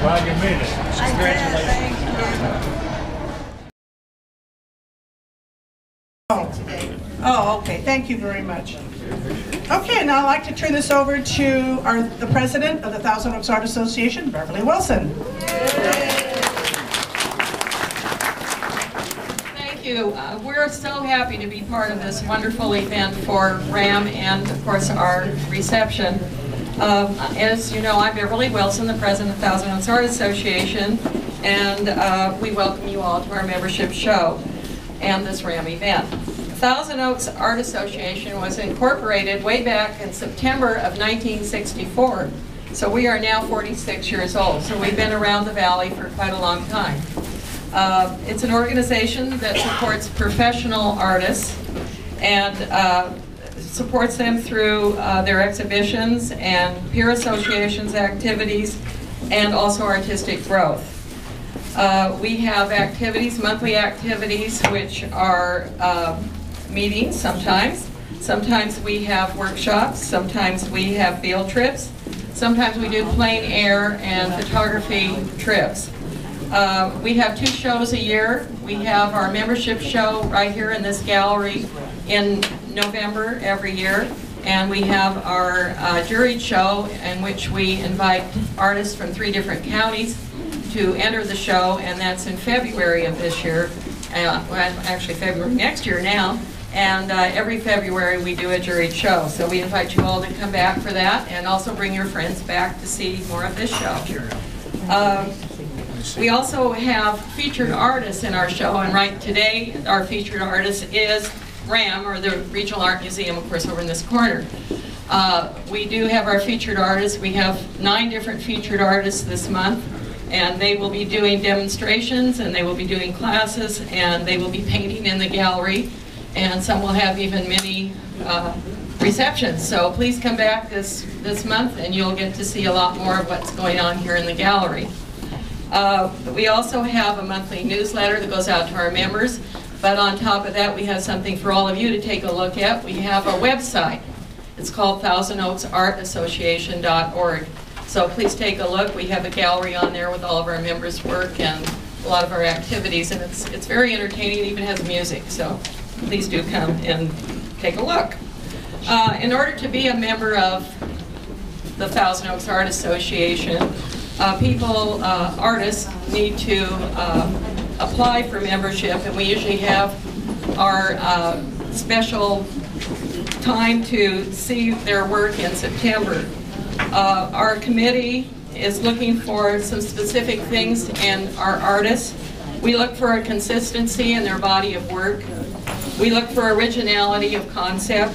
Glad you made it. I did, thank you. Oh, okay, thank you very much. Okay, now I'd like to turn this over to our, the president of the Thousand Oaks Art Association, Beverly Wilson. Thank you. Uh, We're so happy to be part of this wonderful event for RAM and, of course, our reception. Um, As you know, I'm Beverly Wilson, the president of Thousand Oaks Art Association, and uh, we welcome you all to our membership show and this RAM event. Thousand Oaks Art Association was incorporated way back in September of 1964, so we are now 46 years old. So we've been around the valley for quite a long time. Uh, It's an organization that supports professional artists and uh, supports them through uh, their exhibitions and peer associations activities and also artistic growth. Uh, We have activities, monthly activities, which are uh, meetings sometimes. Sometimes we have workshops, sometimes we have field trips, sometimes we do plein air and photography trips. Uh, We have two shows a year. We have our membership show right here in this gallery in November every year. And we have our uh, juried show in which we invite artists from three different counties to enter the show, and that's in February of this year. Uh, actually February next year now. And uh, every February we do a juried show. So we invite you all to come back for that and also bring your friends back to see more of this show. Um, we also have featured artists in our show, and right today, our featured artist is RAM, or the Regional Art Museum, of course, over in this corner. Uh, we do have our featured artists. We have nine different featured artists this month, and they will be doing demonstrations, and they will be doing classes, and they will be painting in the gallery, and some will have even mini uh, receptions. So please come back this, this month, and you'll get to see a lot more of what's going on here in the gallery. Uh, We also have a monthly newsletter that goes out to our members, but on top of that, we have something for all of you to take a look at. We have a website. It's called Thousand Oaks Art Association.org. So please take a look. We have a gallery on there with all of our members' work and a lot of our activities, and it's, it's very entertaining, it even has music, so please do come and take a look. Uh, In order to be a member of the Thousand Oaks Art Association, uh, people, uh, artists need to uh, apply for membership, and we usually have our uh, special time to see their work in September. Uh, Our committee is looking for some specific things in our artists. We look for a consistency in their body of work. We look for originality of concept.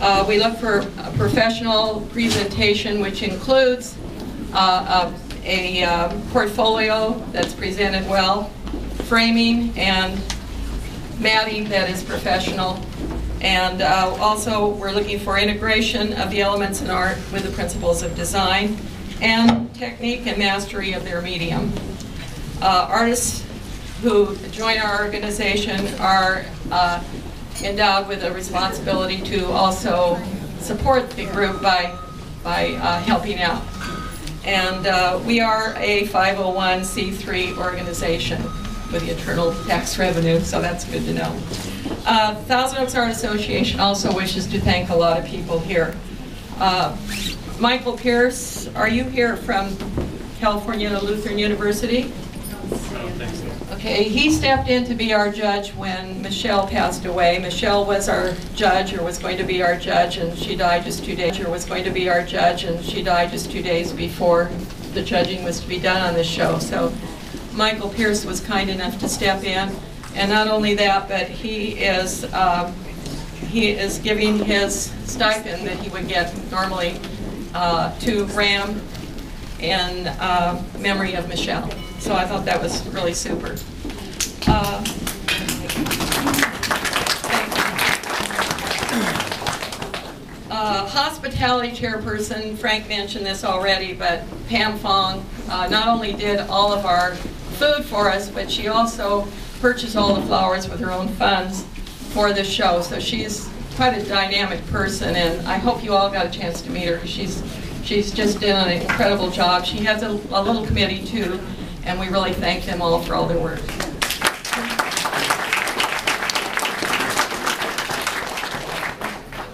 Uh, We look for a professional presentation, which includes uh, a a, uh, portfolio that's presented well, framing and matting that is professional. And uh, also, we're looking for integration of the elements in art with the principles of design and technique and mastery of their medium. Uh, Artists who join our organization are uh, endowed with a responsibility to also support the group by, by uh, helping out. And uh, we are a 501c3 organization with the internal tax revenue, so that's good to know. Uh, Thousand Oaks Art Association also wishes to thank a lot of people here. Uh, Michael Pierce, are you here from California Lutheran University? Okay, he stepped in to be our judge when Michelle passed away. Michelle was our judge, or was going to be our judge, and she died just two days, or was going to be our judge, and she died just two days before the judging was to be done on this show. So Michael Pierce was kind enough to step in, and not only that, but he is, um, he is giving his stipend that he would get normally uh, to RAM in uh, memory of Michelle. So I thought that was really super. Uh, Uh, Hospitality chairperson, Frank mentioned this already, but Pam Fong uh, not only did all of our food for us, but she also purchased all the flowers with her own funds for this show. So she's quite a dynamic person, and I hope you all got a chance to meet her. She's She's just done an incredible job. She has a, a little committee too, and we really thank them all for all their work.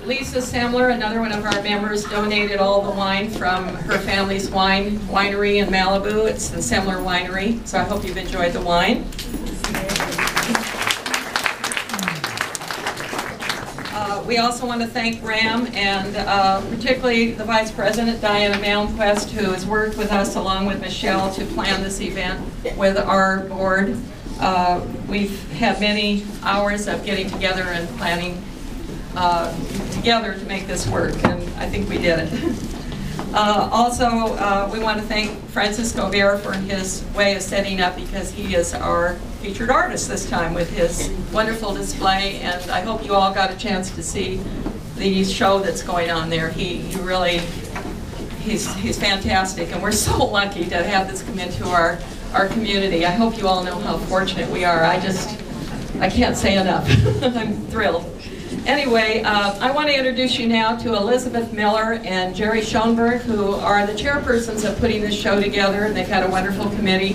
Lisa Semler, another one of our members, donated all the wine from her family's wine winery in Malibu. It's the Semler Winery, so I hope you've enjoyed the wine. Uh, We also want to thank RAM and uh, particularly the Vice President, Diana Malmquist, who has worked with us along with Michelle to plan this event with our board. Uh, We've had many hours of getting together and planning uh, together to make this work, and I think we did. Uh, Also, uh, we want to thank Francisco Behr for his way of setting up because he is our featured artist this time with his wonderful display, and I hope you all got a chance to see the show that's going on there. He he really, he's, he's fantastic, and we're so lucky to have this come into our, our community. I hope you all know how fortunate we are. I just, I can't say enough. I'm thrilled. Anyway, uh, I want to introduce you now to Elizabeth Miller and Geri Schonberg, who are the chairpersons of putting this show together, and they've got a wonderful committee.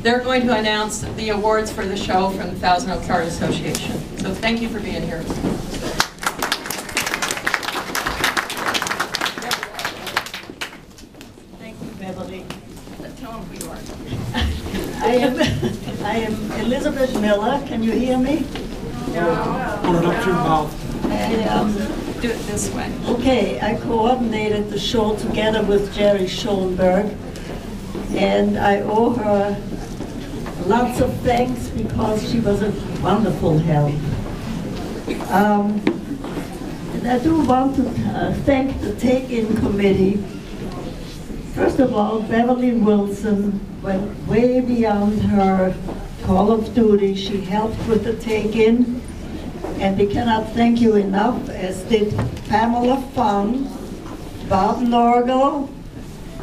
They're going to announce the awards for the show from the Thousand Oaks Art Association. So thank you for being here. Thank you, Beverly. Tell them who you are. I am, I am Elizabeth Miller. Can you hear me? Put it up to your mouth. I, um, Do it this way. okay, I coordinated the show together with Geri Schonberg, and I owe her lots of thanks because she was a wonderful help. Um, and I do want to uh, thank the Take-In Committee First of all, Beverly Wilson went way beyond her call of duty. She helped with the take-in, and we cannot thank you enough, as did Pamela Fung, Bob Norgal,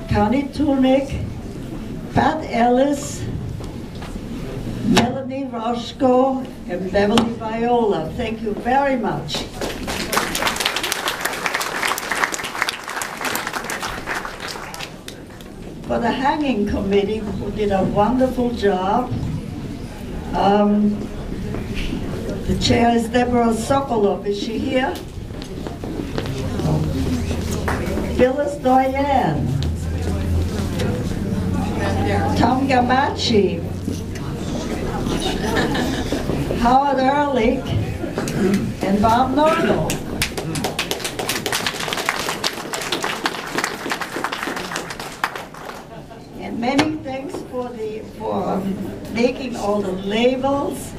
Connie Tunick, Pat Ellis, Melanie Roscoe, and Beverly Viola. Thank you very much. for the hanging committee who did a wonderful job. Um, the chair is Deborah Sokolov. Is she here? Phyllis Doyen. Tom Gamachi. Howard Ehrlich. And Bob. And many thanks for the, for um, making all the labels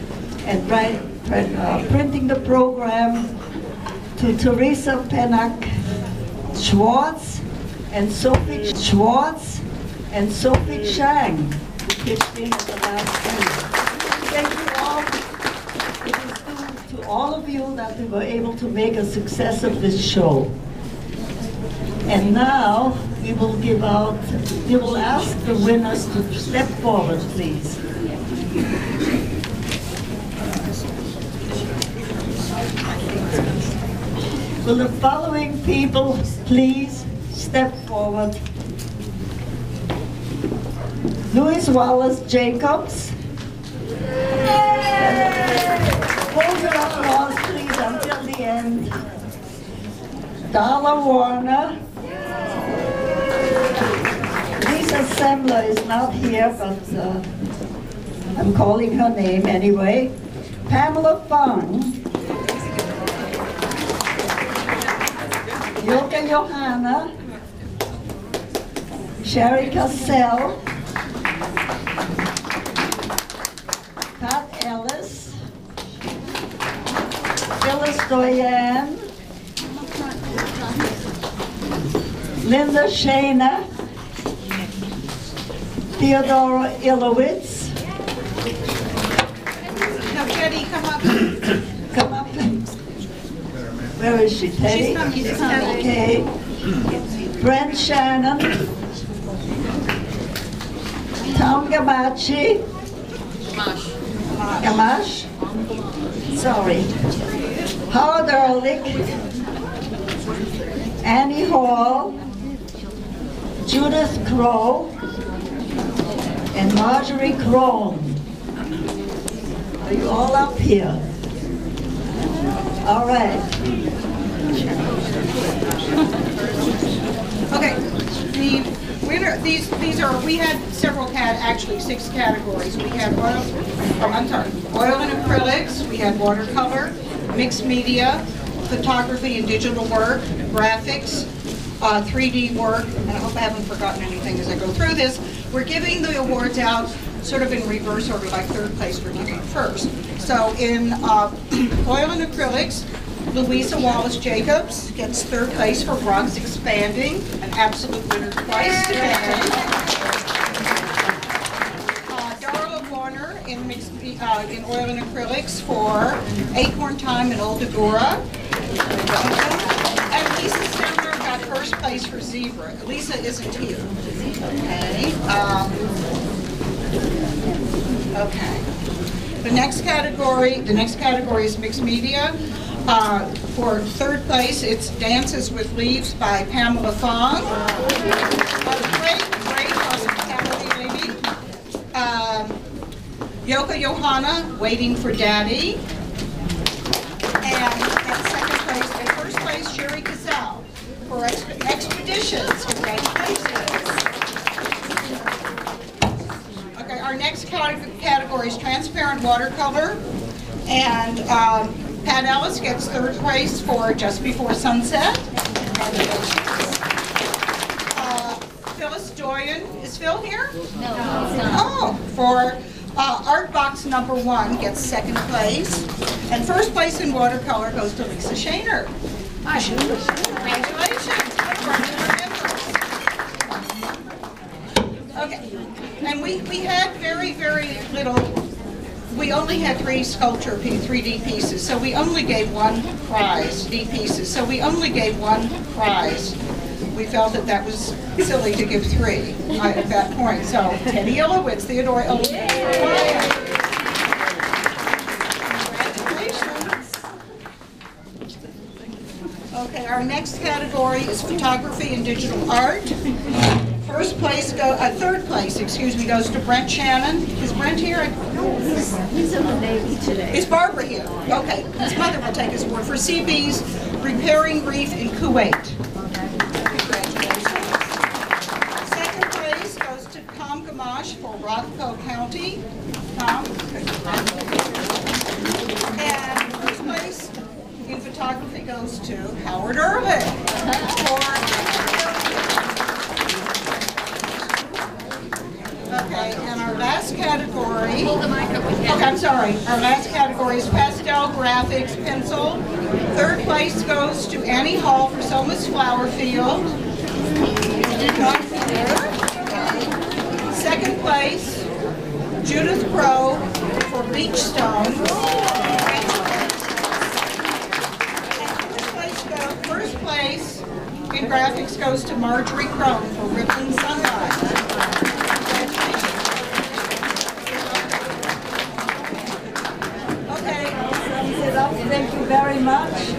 and write, uh, printing the program to Teresa Pennock Schwartz and Sophie Schwartz and Sophie Chang, who pitched in at the last minute. Thank you all. It is due to all of you that we were able to make a success of this show. And now, we will give out, we will ask the winners to step forward, please. Will the following people please step forward? Louis Wallace Jacobs. Hold your applause, please, until the end. Darla Warner. Lisa Semler is not here, but uh, I'm calling her name anyway. Pamela Fung. Yoka Yohanna. Sherry Cassell. Pat Ellis. Phyllis Doyen. Linda Shana, Theodora Ilowitz. Now, Teddy, come up. Come up. Where is she, Teddy? She's coming, she's coming. Okay. Brent Shannon. Tom Gamache. Gamash. Sorry. Howard Ehrlich. Annie Hall. Judith Crow and Marjorie Crone. Are you all up here? All right. Okay, the winner, these, these are, we had several cat, actually six categories. We had oil, oh, I'm sorry, oil and acrylics, we had watercolor, mixed media, photography and digital work, graphics, uh, 3D work, and I hope I haven't forgotten anything as I go through this. We're giving the awards out sort of in reverse order, like third place we're giving first. So in uh, oil and acrylics, Louisa Wallace Jacobs gets third place for Rocks Expanding, an absolute winner twice today. Uh, Darla Warner in uh, in oil and acrylics for Acorn Time in Old Agoura. And Lisa Semler got first place for Zebra. Lisa isn't here. Okay. um, Okay. The next category, the next category is mixed media. Uh, For third place, it's Dances with Leaves by Pamela Fong. A Great, great hospitality lady. Um, Yoka Yohanna, Waiting for Daddy. And at second place, and first place, Sherry Gazelle for Ex- Expeditions. Congratulations. Okay, our next cate- category is transparent watercolor. And um, Pat Ellis gets third place for Just Before Sunset. Congratulations. Uh, Phyllis Doyen, is Phil here? No. Oh, for uh, Art Box number one gets second place. And first place in watercolor goes to Lisa Shaner. Congratulations. Okay, and we, we had very, very little, we only had three sculpture, 3D pieces, so we only gave one prize, D pieces, so we only gave one prize. We felt that that was silly to give three at that point, so Teddy Illowitz, Theodore Illowitz. Congratulations. Okay, our next category is photography and digital art. First place, go, uh, third place, excuse me, goes to Brent Shannon. Is Brent here? He's in the Navy today. Is Barbara here? Okay, his mother will take his award for CB's Repairing Reef in Kuwait. Congratulations. Second place goes to Tom Gamache for Rothko County. Tom? And first place in photography goes to Howard Irvin for Okay, and our last category. Okay, I'm sorry. Our last category is pastel graphics pencil. Third place goes to Annie Hall for Soma's Flower Field. Second place, Judith Crow for Beach Stone. First place go- First place in graphics goes to Marjorie Crow for Rippling Sunlight. Much.